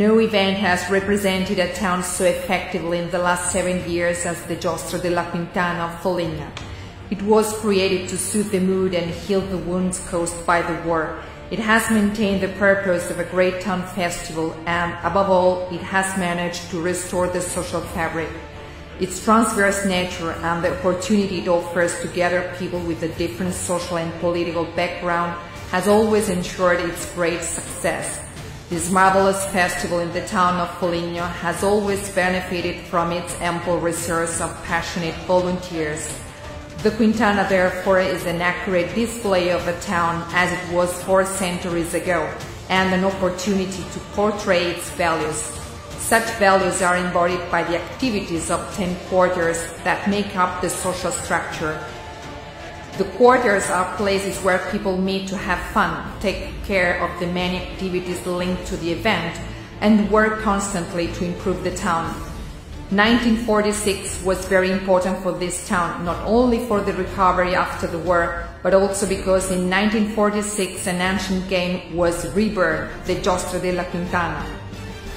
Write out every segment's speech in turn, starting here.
No event has represented a town so effectively in the last seven years as the Giostra della Quintana of Foligno. It was created to soothe the mood and heal the wounds caused by the war. It has maintained the purpose of a great town festival and, above all, it has managed to restore the social fabric. Its transverse nature and the opportunity it offers to gather people with a different social and political background has always ensured its great success. This marvelous festival in the town of Foligno has always benefited from its ample resource of passionate volunteers. The Quintana therefore is an accurate display of a town as it was four centuries ago and an opportunity to portray its values. Such values are embodied by the activities of 10 quarters that make up the social structure the quarters are places where people meet to have fun, take care of the many activities linked to the event, and work constantly to improve the town. 1946 was very important for this town, not only for the recovery after the war, but also because in 1946 an ancient game was rebirthed, the Giostra della Quintana.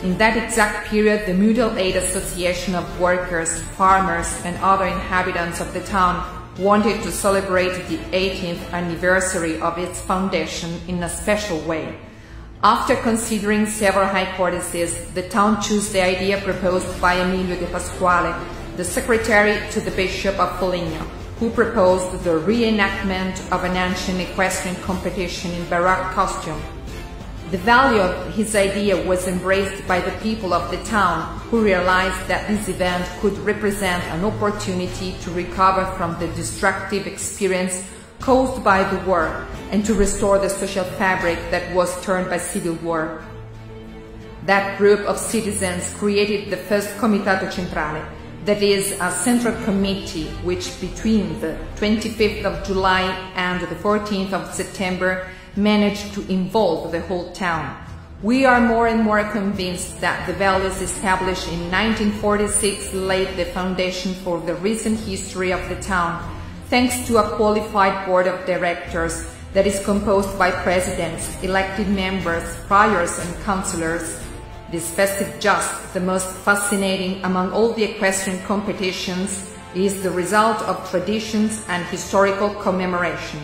In that exact period, the Mutual Aid Association of workers, farmers, and other inhabitants of the town wanted to celebrate the 18th anniversary of its foundation in a special way. After considering several hypotheses, the town chose the idea proposed by Emilio de Pasquale, the secretary to the Bishop of Foligno, who proposed the reenactment of an ancient equestrian competition in Baroque costume the value of his idea was embraced by the people of the town, who realized that this event could represent an opportunity to recover from the destructive experience caused by the war and to restore the social fabric that was turned by civil war. That group of citizens created the first Comitato Centrale, that is a central committee which between the 25th of July and the 14th of September managed to involve the whole town. We are more and more convinced that the values established in 1946 laid the foundation for the recent history of the town, thanks to a qualified board of directors that is composed by presidents, elected members, priors and councillors. This festive joust, the most fascinating among all the equestrian competitions, is the result of traditions and historical commemoration.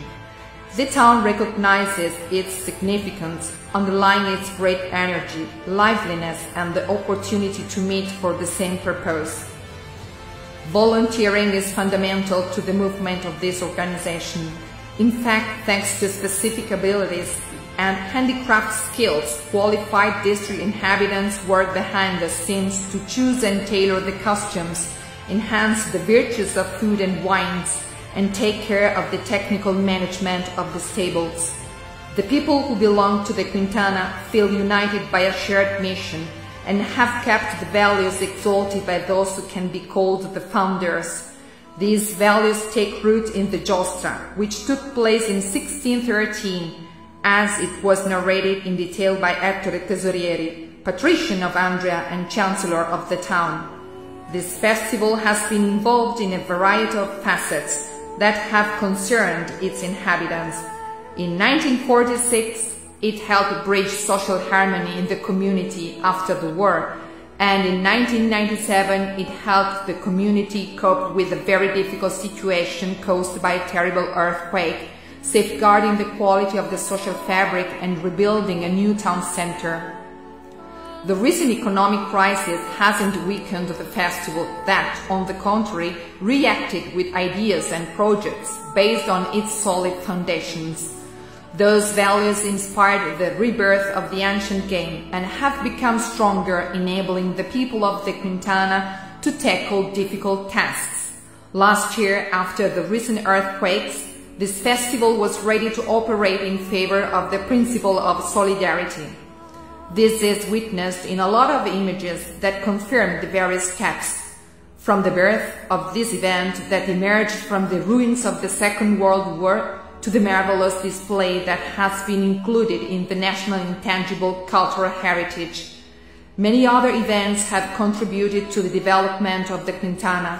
The town recognizes its significance, underlying its great energy, liveliness, and the opportunity to meet for the same purpose. Volunteering is fundamental to the movement of this organization. In fact, thanks to specific abilities and handicraft skills, qualified district inhabitants work behind the scenes to choose and tailor the costumes, enhance the virtues of food and wines, and take care of the technical management of the stables. The people who belong to the Quintana feel united by a shared mission and have kept the values exalted by those who can be called the founders. These values take root in the Giostra, which took place in 1613, as it was narrated in detail by Ettore Tesorieri, patrician of Andria and chancellor of the town. This festival has been involved in a variety of facets, that have concerned its inhabitants. In 1946, it helped bridge social harmony in the community after the war, and in 1997 it helped the community cope with a very difficult situation caused by a terrible earthquake, safeguarding the quality of the social fabric and rebuilding a new town center. The recent economic crisis hasn't weakened the festival that, on the contrary, reacted with ideas and projects based on its solid foundations. Those values inspired the rebirth of the ancient game and have become stronger, enabling the people of the Quintana to tackle difficult tasks. Last year, after the recent earthquakes, this festival was ready to operate in favor of the principle of solidarity. This is witnessed in a lot of images that confirm the various steps from the birth of this event that emerged from the ruins of the Second World War to the marvelous display that has been included in the National Intangible Cultural Heritage. Many other events have contributed to the development of the Quintana.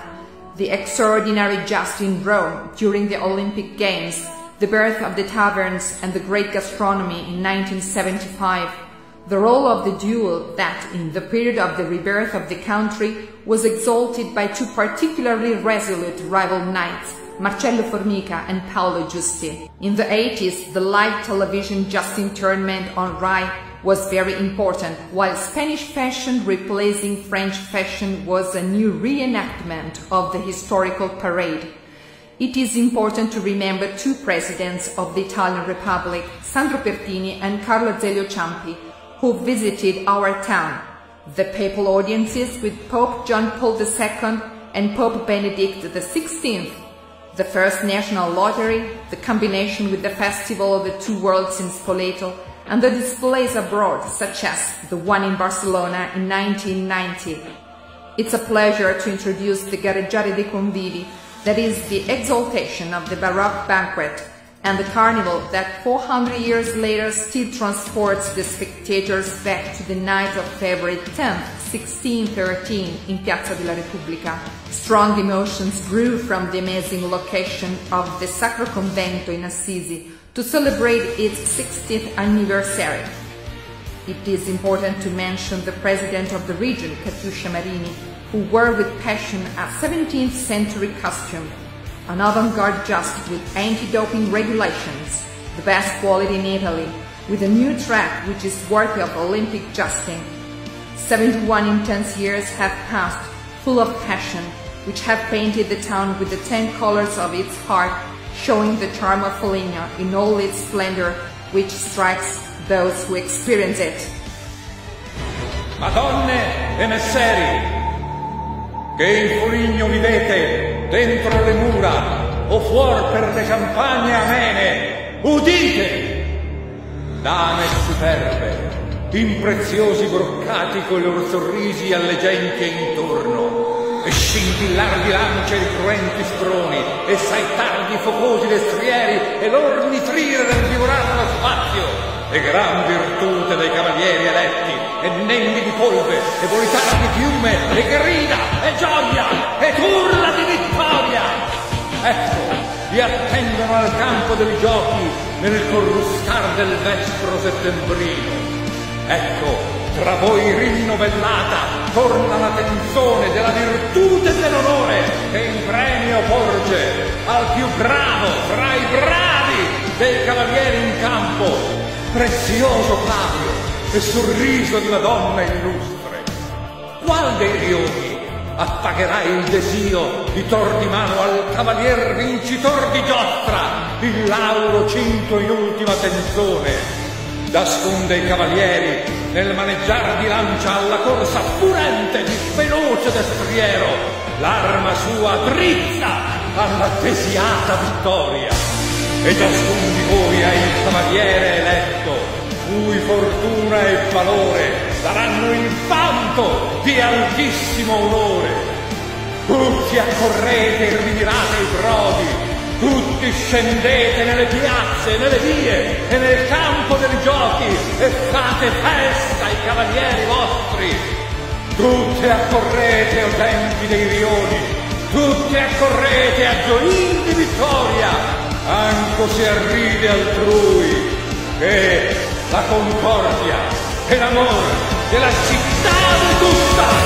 The extraordinary joust in Rome during the Olympic Games, the birth of the taverns and the great gastronomy in 1975, the role of the duel that, in the period of the rebirth of the country, was exalted by two particularly resolute rival knights, Marcello Formica and Paolo Giusti. In the 80s, the live television jousting tournament on Rai was very important, while Spanish fashion replacing French fashion was a new reenactment of the historical parade. It is important to remember two presidents of the Italian Republic, Sandro Pertini and Carlo Azeglio Ciampi, who visited our town. The papal audiences with Pope John Paul II and Pope Benedict XVI, the first national lottery, the combination with the Festival of the Two Worlds in Spoleto, and the displays abroad, such as the one in Barcelona in 1990. It's a pleasure to introduce the Gareggiare dei Convivi, that is the exaltation of the Baroque banquet, and the carnival that 400 years later still transports the spectators back to the night of February 10, 1613 in Piazza della Repubblica. Strong emotions grew from the amazing location of the Sacro Convento in Assisi to celebrate its 60th anniversary. It is important to mention the president of the region, Katiuscia Marini, who wore with passion a 17th century costume an avant-garde joust with anti-doping regulations, the best quality in Italy, with a new track which is worthy of Olympic jousting. 71 intense years have passed, full of passion, which have painted the town with the ten colors of its heart, showing the charm of Foligno in all its splendor, which strikes those who experience it. Madonne e messeri, che in Foligno vivete, dentro le mura, o fuor per le campagne amene, udite! Dame superbe, in preziosi broccati con i loro sorrisi alle genti intorno, e scintillar di lance i cruenti sproni, e saettar di focosi destrieri, e l'ornitrire del divorare lo spazio, e gran virtute dei cavalieri eletti, e nembi di polve, e volità di piume, e grida, e gioia, e vittoria. Ecco, vi attendono al campo dei giochi nel corruscar del vespro settembrino. Ecco, tra voi rinnovellata torna la tensione della virtute e dell'onore che in premio porge al più bravo fra i bravi dei cavalieri in campo prezioso Flavio e sorriso di una donna illustre. Qual dei rioni appagherai il desio di tor di mano al cavalier vincitor di giostra, il lauro cinto in ultima tenzone? D'ascunde i cavalieri nel maneggiar di lancia alla corsa furente di veloce destriero, l'arma sua drizza alla desiata vittoria e ciascun di voi ha il cavaliere eletto, cui fortuna e valore daranno il vanto di altissimo onore. Tutti accorrete e rivirate i brodi, tutti scendete nelle piazze, nelle vie e nel campo dei giochi e fate festa ai cavalieri vostri. Tutti accorrete o tempi dei rioni, tutti accorrete a gioire di vittoria, anco se arrivi altrui, che la concordia e l'amore della città di tutta